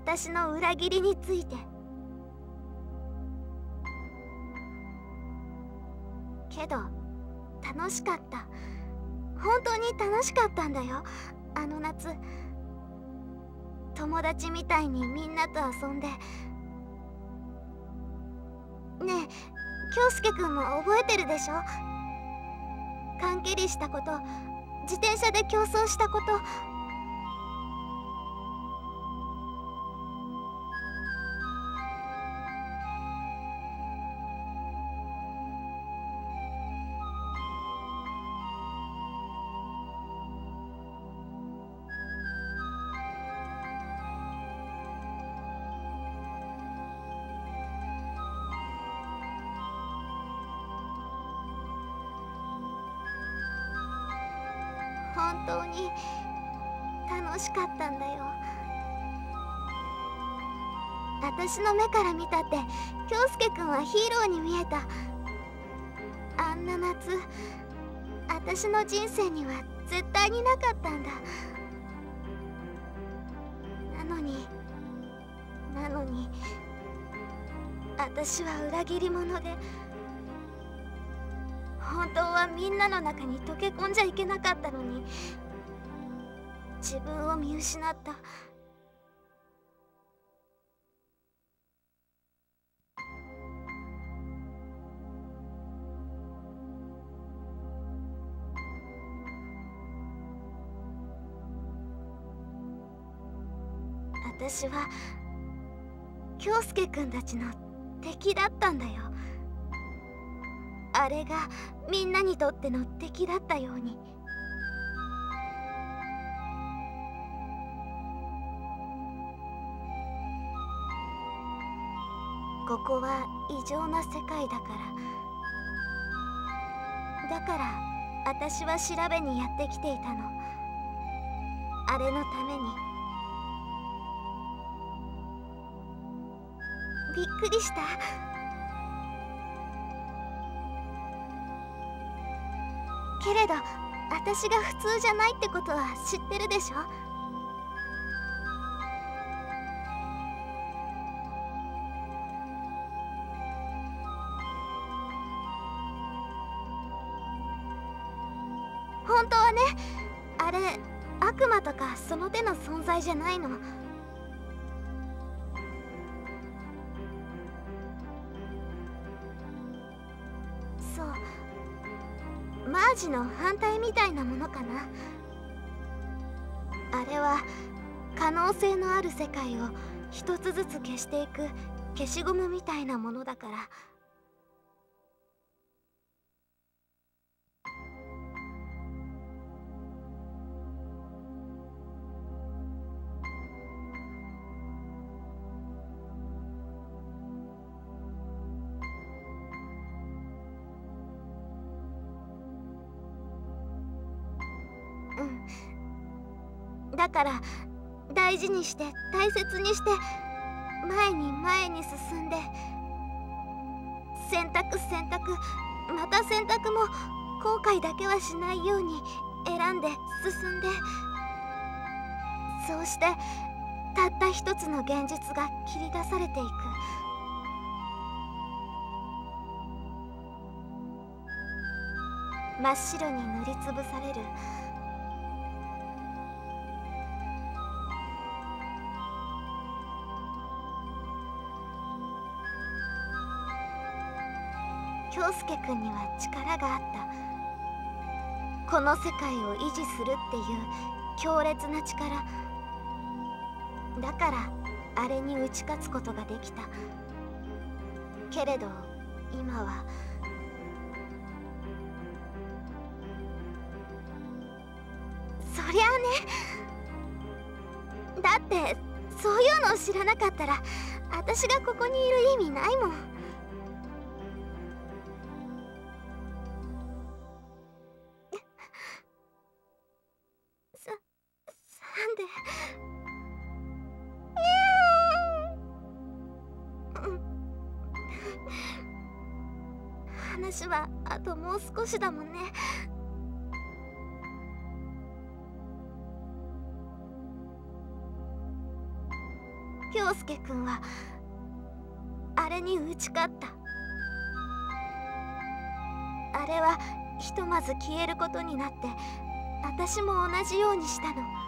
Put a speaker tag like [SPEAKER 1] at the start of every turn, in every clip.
[SPEAKER 1] 私の裏切りについて。けど楽しかった。本当に楽しかったんだよ。あの夏友達みたいにみんなと遊んで。ねえ京介くんも覚えてるでしょ？缶蹴りしたこと自転車で競争したこと。私の目から見たって京介くんはヒーローに見えた。あんな夏私の人生には絶対になかったんだ。なのになのに私は裏切り者で本当はみんなの中に溶け込んじゃいけなかったのに自分を見失った。私は京介くんたちの敵だったんだよ。あれがみんなにとっての敵だったように。ここは異常な世界だから。だから私は調べにやってきていたの。あれのために。びっくりした。けれど私が普通じゃないってことは知ってるでしょ？本当はねあれ悪魔とかその手の存在じゃないの。そう。マージの反対みたいなものかな？あれは可能性のある世界を一つずつ消していく消しゴムみたいなものだから。うん。だから大事にして大切にして前に前に進んで選択選択また選択も後悔だけはしないように選んで進んでそうしてたった一つの現実が切り出されていく。真っ白に塗りつぶされる。京介くんには力があった。この世界を維持するっていう強烈な力。だからあれに打ち勝つことができた。けれど今は。そりゃあね。だってそういうのを知らなかったら私がここにいる意味ないもん。話はあともう少しだもんね。京介くんはあれに打ち勝った。あれはひとまず消えることになって私も同じようにしたの。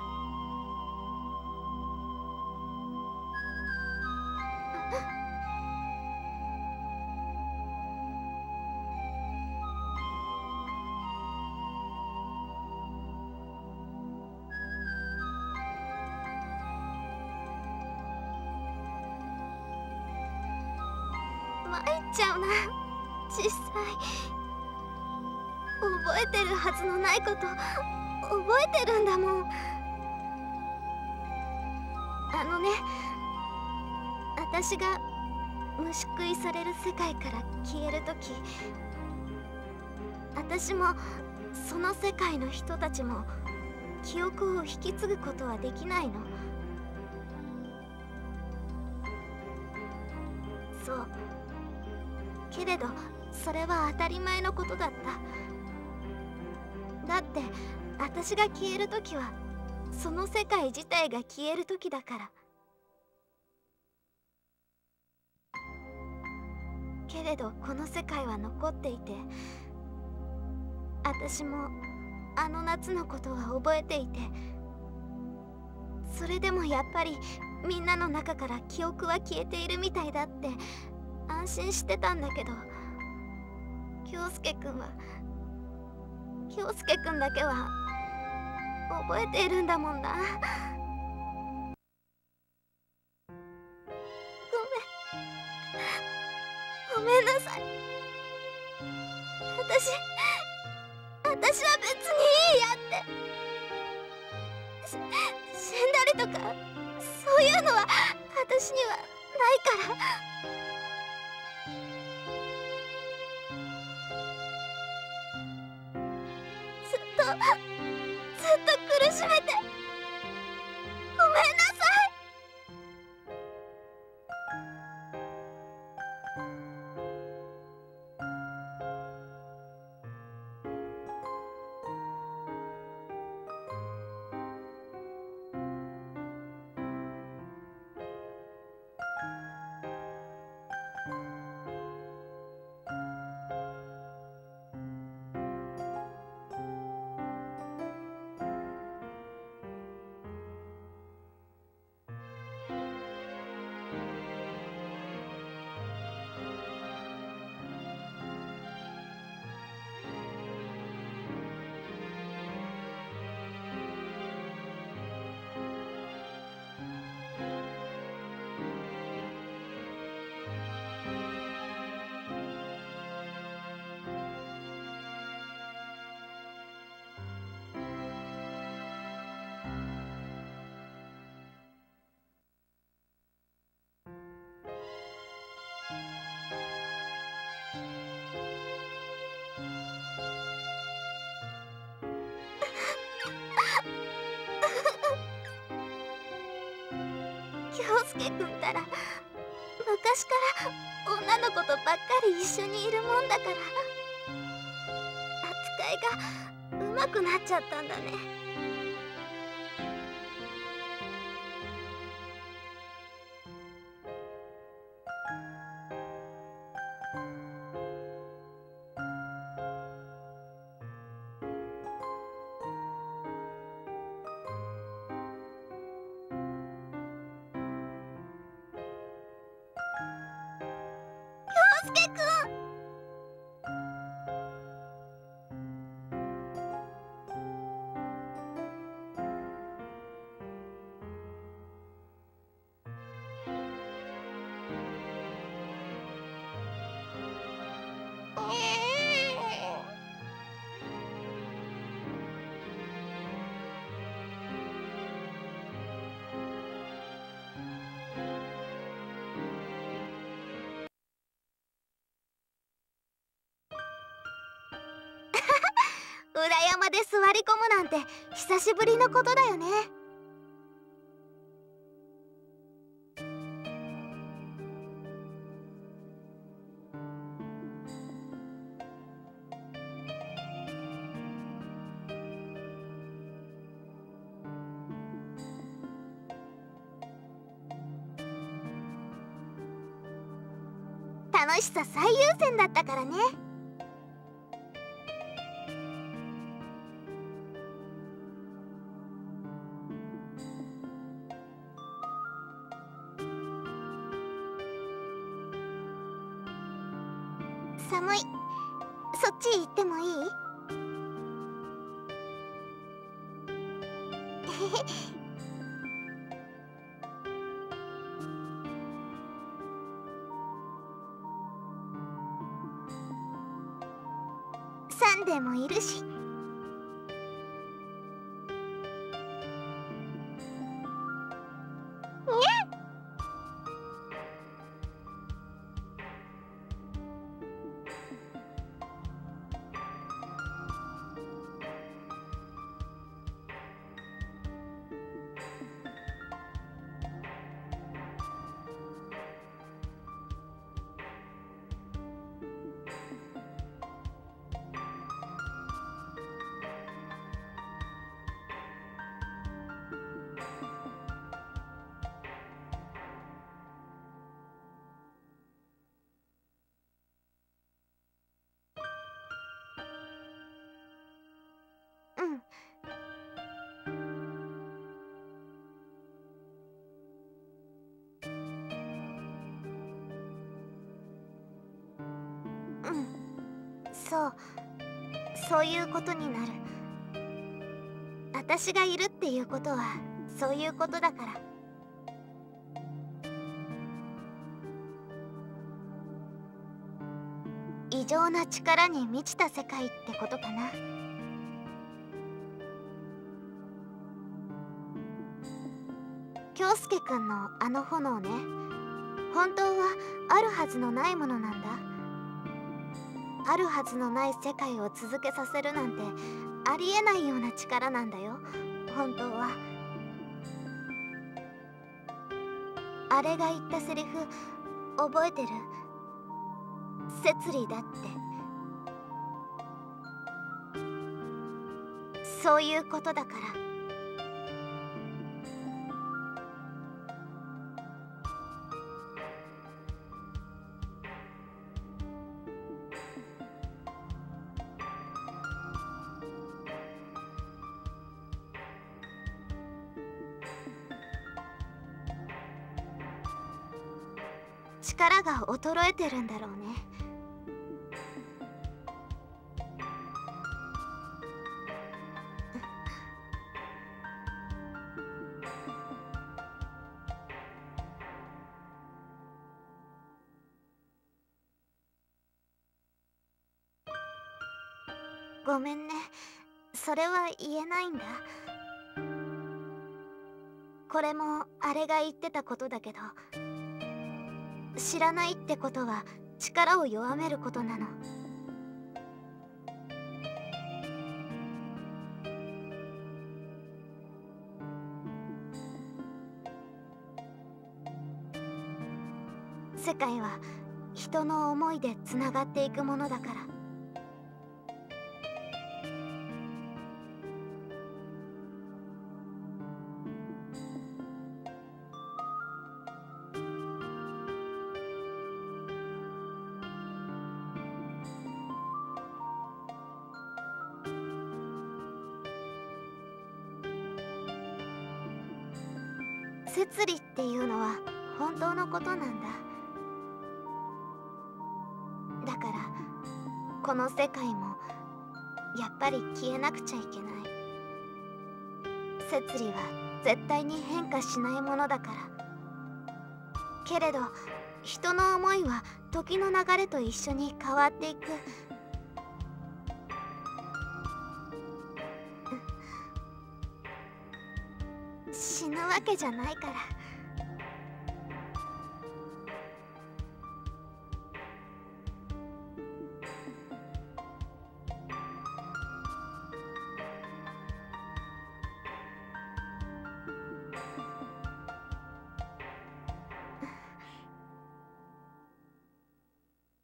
[SPEAKER 1] 参っちゃうな実際覚えてるはずのないこと覚えてるんだもん。あのね私が虫食いされる世界から消える時。私もその世界の人たちも記憶を引き継ぐことはできないの。けれどそれは当たり前のことだった。だって私が消える時はその世界自体が消える時だから。けれどこの世界は残っていて私もあの夏のことは覚えていてそれでもやっぱりみんなの中から記憶は消えているみたいだって。安心してたんだけど京介くんは京介くんだけは覚えているんだもんな。ごめん。ごめんなさい。私私は別にいいやって。死んだりとかそういうのは私にはないから。ずっと苦しめて。介くんたら昔から女の子とばっかり一緒にいるもんだから扱いがうまくなっちゃったんだね。裏山で座り込むなんて久しぶりのことだよね楽しさ最優先だったからね。い。そっち行ってもいい？サンデーもいるし。ううん。そう。そういうことになる。私がいるっていうことはそういうことだから。異常な力に満ちた世界ってことかな。京介くんのあの炎ね。本当はあるはずのないものなんだ。あるはずのない世界を続けさせるなんてありえないような力なんだよ。本当は。あれが言ったセリフ覚えてる？摂理だって。そういうことだから。力が衰えてるんだろうね。ごめんね。それは言えないんだ。これもあれが言ってたことだけど。知らないってことは力を弱めることなの。世界は人の思いでつながっていくものだから。摂理っていうのは本当のことなんだ。だからこの世界もやっぱり消えなくちゃいけない。摂理は絶対に変化しないものだから。けれど人の思いは時の流れと一緒に変わっていく。死ぬわけじゃないから。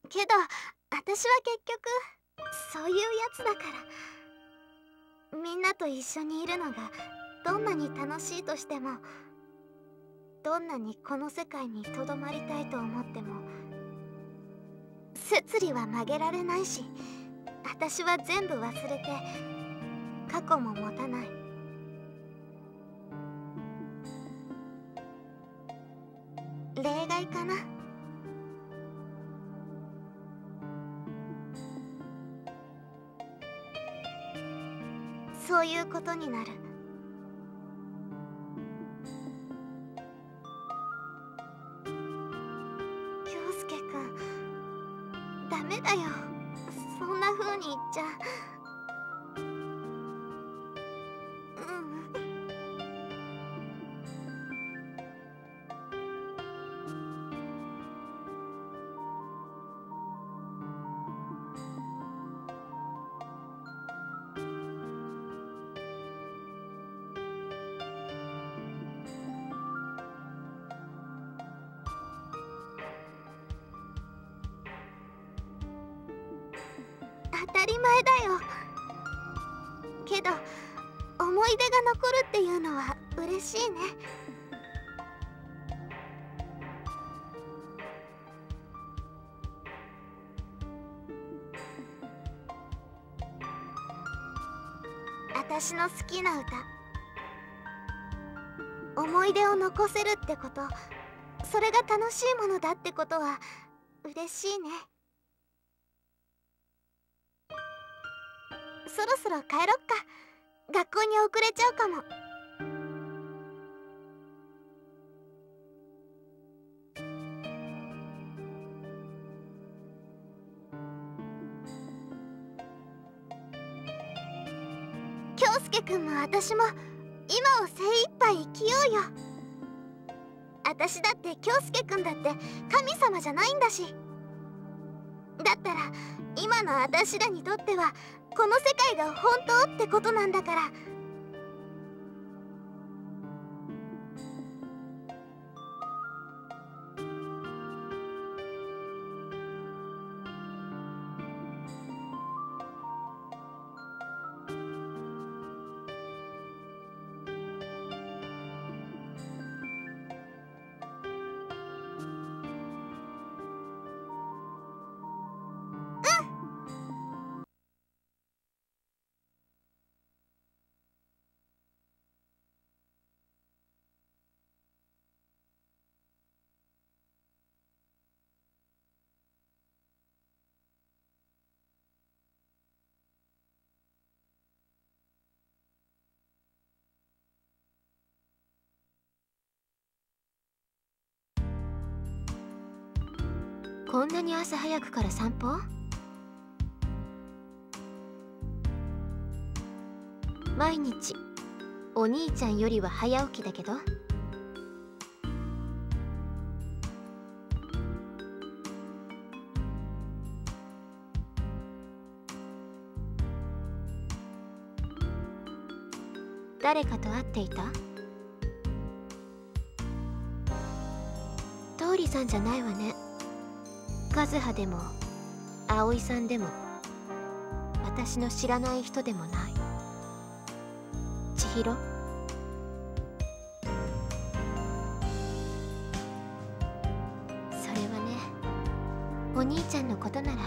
[SPEAKER 1] けど私は結局そういうやつだから。みんなと一緒にいるのがどんなに楽しいとしてもどんなにこの世界にとどまりたいと思っても摂理は曲げられないし私は全部忘れて過去も持たない。例外かな。そういうことになる。メだよ。そんな風に言っちゃ。けど思い出が残るっていうのは嬉しいね。私の好きな歌。思い出を残せるってこと。それが楽しいものだってことは嬉しいね。そろそろ帰ろっか。学校に遅れちゃうかも。京介くんも私も今を精一杯生きようよ。私だって京介くんだって神様じゃないんだし。だったら今の私らにとってはこの世界が本当ってことなんだから。
[SPEAKER 2] こんなに朝早くから散歩？毎日お兄ちゃんよりは早起きだけど？誰かと会っていた？通りさんじゃないわね。和葉でも葵さんでも私の知らない人でもない。千尋？それはねお兄ちゃんのことなら